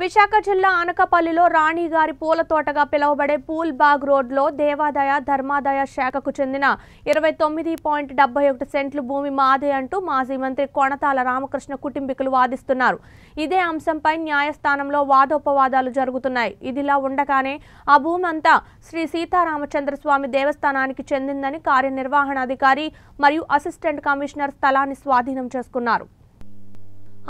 విశాఖ జిల్లా అనకపల్లిలో రాణిగారి పూల తోటగా పిలువబడే పూల్ బాగ్ రోడ్లో దేవాదాయ ధర్మాదాయ శాఖకు చెందిన ఇరవై తొమ్మిది పాయింట్ డెబ్బై ఒకటి సెంట్లు భూమి మాదే అంటూ మాజీ మంత్రి కొణతాల రామకృష్ణ కుటుంబీకులు వాదిస్తున్నారు. ఇదే అంశంపై న్యాయస్థానంలో వాదోపవాదాలు జరుగుతున్నాయి. ఇదిలా ఉండగానే ఆ భూమి అంతా శ్రీ సీతారామచంద్ర స్వామి దేవస్థానానికి చెందిందని కార్యనిర్వహణాధికారి మరియు అసిస్టెంట్ కమిషనర్ స్థలాన్ని స్వాధీనం చేసుకున్నారు.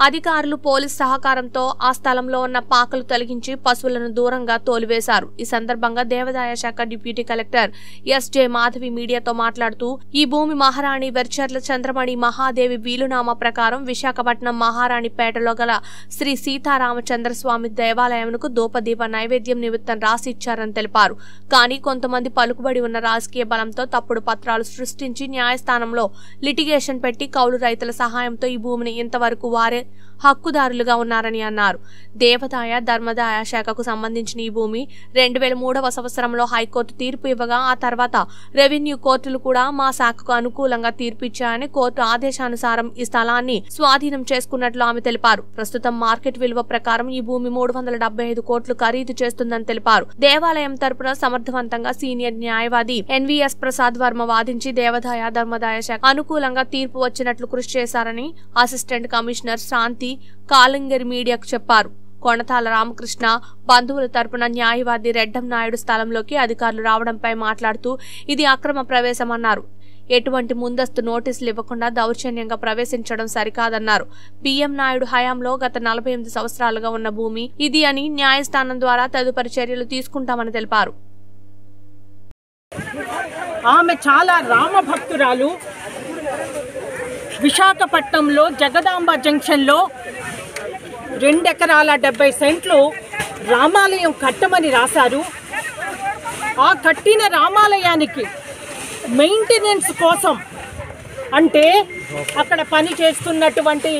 అధికారులు పోలీస్ సహకారంతో ఆ స్థలంలో ఉన్న పాకలు తొలగించి పశువులను దూరంగా తోలివేశారు. ఈ సందర్భంగా దేవాదాయ శాఖ డిప్యూటీ కలెక్టర్ ఎస్జే మాధవి మీడియాతో మాట్లాడుతూ ఈ భూమి మహారాణి వెర్చర్ల చంద్రమణి మహాదేవి వీలునామా ప్రకారం విశాఖపట్నం మహారాణిపేటలో గల శ్రీ సీతారామచంద్ర స్వామి దేవాలయంకు దూపదీప నైవేద్యం నిమిత్తం రాసి ఇచ్చారని తెలిపారు. కానీ కొంతమంది పలుకుబడి ఉన్న రాజకీయ బలంతో తప్పుడు పత్రాలు సృష్టించి న్యాయస్థానంలో లిటిగేషన్ పెట్టి కౌలు రైతుల సహాయంతో ఈ భూమిని ఇంతవరకు వారే హక్కుదారులుగా ఉన్నారని అన్నారు. దేవదాయ ధర్మదాయ శాఖకు సంబంధించిన ఈ భూమి రెండు వేల మూడవ సంవత్సరంలో హైకోర్టు తీర్పు ఇవ్వగా ఆ తర్వాత రెవెన్యూ కోర్టులు కూడా మా శాఖకు అనుకూలంగా తీర్పు ఇచ్చాయని కోర్టు ఆదేశానుసారం ఈ స్థలాన్ని స్వాధీనం చేసుకున్నట్లు ఆమె తెలిపారు. ప్రస్తుతం మార్కెట్ విలువ ప్రకారం ఈ భూమి మూడు వందల డెబ్బై ఐదు కోట్లు ఖరీదు చేస్తుందని తెలిపారు. దేవాలయం తరపున సమర్థవంతంగా సీనియర్ న్యాయవాది ఎన్వీఎస్ ప్రసాద్ వర్మ వాదించి దేవదాయ ధర్మదాయ శాఖ అనుకూలంగా తీర్పు వచ్చినట్లు కృషి చేశారని అసిస్టెంట్ కమిషనర్ శాంతి కాలంగరి మీడియాకు చెప్పారు. కొణతాల రామకృష్ణ బంధువుల తరపున న్యాయవాది రెడ్డం నాయుడు స్థలంలోకి అధికారులు రావడంపై మాట్లాడుతూ ఇది అక్రమ ప్రవేశమన్నారు. ఎటువంటి ముందస్తు నోటీసులు ఇవ్వకుండా దౌర్జన్యంగా ప్రవేశించడం సరికాదన్నారు. పీఎం నాయుడు హయాంలో గత నలభై ఎనిమిది సంవత్సరాలుగా ఉన్న భూమి ఇది అని న్యాయస్థానం ద్వారా తదుపరి చర్యలు తీసుకుంటామని తెలిపారు. ఆమె చాలా రామభక్తురాలు. విశాఖపట్నంలో జగదాంబ జంక్షన్లో రెండెకరాల డెబ్బై సెంట్లు రామాలయం కట్టమని రాశారు. ఆ కట్టిన రామాలయానికి మెయింటెనెన్స్ కోసం అంటే అక్కడ పని చేస్తున్నటువంటి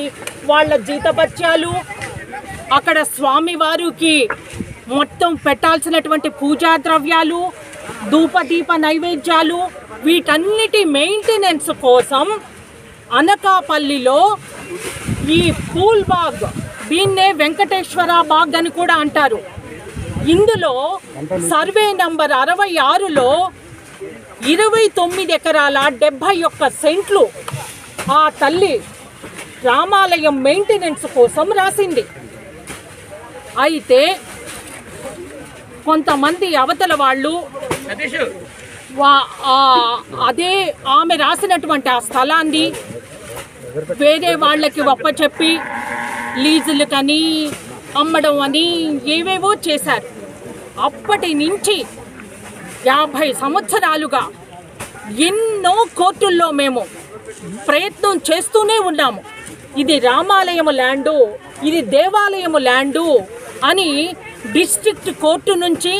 వాళ్ళ జీతభత్యాలు అక్కడ స్వామివారికి మొత్తం పెట్టాల్సినటువంటి పూజా ద్రవ్యాలు ధూపదీప నైవేద్యాలు వీటన్నిటి మెయింటెనెన్స్ కోసం అనకాపల్లిలో ఈ పూల్ బాగ్ దీన్నే వెంకటేశ్వర బాగ్ అని కూడా అంటారు. ఇందులో సర్వే నంబర్ అరవై ఆరులో ఇరవై తొమ్మిది ఎకరాల డెబ్భై ఒక్క సెంట్లు ఆ తల్లి రామాలయం మెయింటెనెన్స్ కోసం రాసింది. అయితే కొంతమంది అవతల వాళ్ళు అదే ఆమె రాసినటువంటి ఆ స్థలాన్ని వేరే వాళ్ళకి ఒప్పచెప్పి లీజులకని అమ్మడం అని ఏవేవో చేశారు. అప్పటి నుంచి యాభై సంవత్సరాలుగా ఎన్నో కోర్టుల్లో మేము ప్రయత్నం చేస్తూనే ఉన్నాము. ఇది రామాలయము ల్యాండు ఇది దేవాలయము ల్యాండు అని డిస్ట్రిక్ట్ కోర్టు నుంచి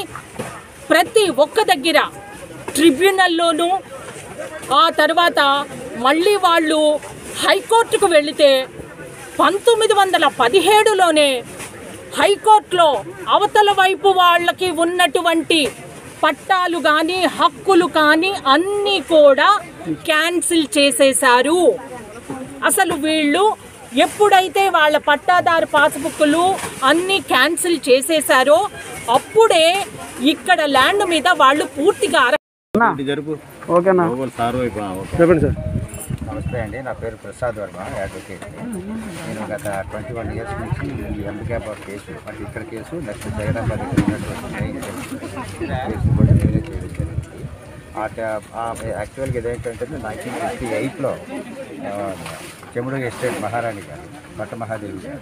ప్రతి ఒక్క దగ్గర ట్రిబ్యునల్లోనూ ఆ తర్వాత మళ్ళీ వాళ్ళు హైకోర్టుకు వెళితే పంతొమ్మిది వందల పదిహేడులోనే హైకోర్టులో అవతల వైపు వాళ్ళకి ఉన్నటువంటి పట్టాలు కానీ హక్కులు కానీ అన్నీ కూడా క్యాన్సిల్ చేసేశారు. అసలు వీళ్ళు ఎప్పుడైతే వాళ్ళ పట్టాదారు పాస్బుక్లు అన్నీ క్యాన్సిల్ చేసేశారో అప్పుడే ఇక్కడ ల్యాండ్ మీద వాళ్ళు పూర్తిగా ఓకేనా. చెప్పండి సార్. నమస్తే అండి. నా పేరు ప్రసాద్ వర్మ అడ్వకేట్ నేను గత ట్వంటీ వన్ ఇయర్స్ నుంచి ఈ ఎంబిక్యాప్ ఆఫ్ కేసు అంటే ఇక్కడ కేసు నెక్స్ట్ జగదాంబ కేసు కూడా నేనే చేయడం జరిగింది. ఆ యాక్చువల్గా ఇదేంటంటే నైన్టీన్ ఫిఫ్టీ ఎయిట్లో చెముడు ఎస్టేట్ మహారాణి గారు పట్ట మహాదేవి గారు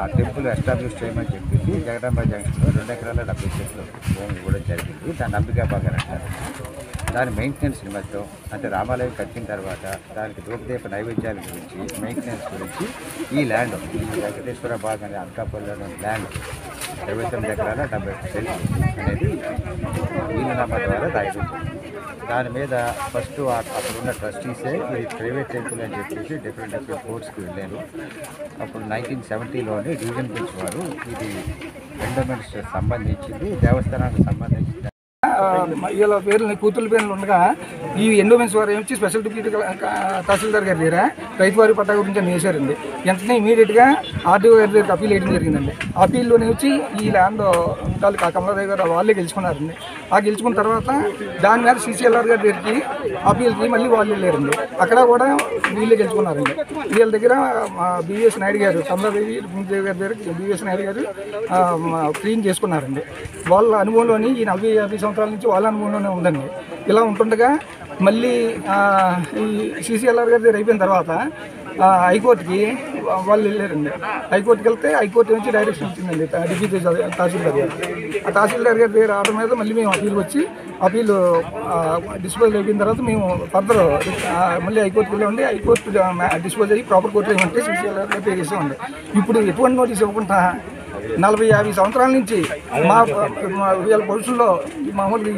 ఆ టెంపుల్ ఎస్టాబ్లిష్ చేయమని చెప్పేసి జగదాంబ జంక్షన్లో రెండు ఎకరాల డెబ్బై చెట్లు భూమి కూడా జరిగింది. దాన్ని అంబికా బాగా అంటారు దాని మెయింటెనెన్స్ నిమిత్తం అంటే రామాలయం కట్టిన తర్వాత దానికి దూపదీప నైవేద్యాల గురించి మెయింటెనెన్స్ గురించి ఈ ల్యాండ్ ఈ వెంకటేశ్వర బాగ్ అనే అనకాపల్లిలో ల్యాండ్ ఇరవై తొమ్మిది ఎకరాల డెబ్బై అనేది వీలునామా ద్వారా రాయించింది దాని మీద ఫస్ట్ అక్కడ ఉన్న ట్రస్టీసే ఇది ప్రైవేట్ టెంపుల్ అని చెప్పేసి డిఫరెంట్ డిఫరెంట్ కోర్ట్స్కి వెళ్ళాను అప్పుడు నైన్టీన్ సెవెంటీలోనే డివిజన్ బెంచ్ వారు ఇది ఎండోమెంట్స్ సంబంధించింది దేవస్థానానికి సంబంధించింది. వీళ్ళ పేర్లు కూతుర్ల పేర్లు ఉండగా ఈ ఎండోమెన్స్ వారు ఏమొచ్చి స్పెషల్ డిప్యూటీ తహసీల్దార్ గారి దగ్గర రైతు వారి పట్టా గురించి అని వేశారండి. వెంటనే ఇమీడియట్గా ఆర్డీఓ గారి దగ్గరికి అప్పీల్ వేయడం జరిగిందండి. అప్పీల్లోనే వచ్చి ఈ ల్యాండ్ తాలూకా కమలాదేవి గారు వాళ్ళే గెలుచుకున్నారండి. ఆ గెలుచుకున్న తర్వాత దాని మీద సీసీఎల్ఆర్ గారి దగ్గరికి అప్పీల్కి మళ్ళీ వాళ్ళు వెళ్ళారండి. అక్కడ కూడా వీళ్ళే గెలుచుకున్నారండి. వీళ్ళ దగ్గర బివిఎస్ నాయుడు గారు కమలాదేవి భూమిదేవి గారి దగ్గర బివిఎస్ నాయుడు గారు క్లీన్ చేసుకున్నారండి. వాళ్ళ అనుభవంలోని ఈ నలభై యాభై సంవత్సరాల నుంచి వాళ్ళ అనుభవంలోనే ఉందండి. ఇలా ఉంటుండగా మళ్ళీ ఈ సీసీఎల్ఆర్ గారి దగ్గర అయిపోయిన తర్వాత హైకోర్టుకి వాళ్ళు వెళ్ళారండి. హైకోర్టుకి వెళ్తే హైకోర్టు నుంచి డైరెక్షన్ వచ్చిందండి తా- డిప్యూటీ తహసీల్దార్ గారు. ఆ తహసీల్దార్ గారి దగ్గర ఆర్డర్ మీద మళ్ళీ మేము అప్పీల్ వచ్చి అప్పీల్ డిస్పోజల్ అయిపోయిన తర్వాత మేము ఫర్దర్ మళ్ళీ హైకోర్టుకి వెళ్ళండి హైకోర్టు డిస్పోజ్ అయ్యి ప్రాపర్ కోర్టులో ఏమంటే సీసీఎల్ఆర్ గారు పే చేసామండి. ఇప్పుడు ఎటువంటి నోటీస్ ఇవ్వకుండా నలభై యాభై సంవత్సరాల నుంచి మా మా వీళ్ళ పొజిషన్లో మామూలుగా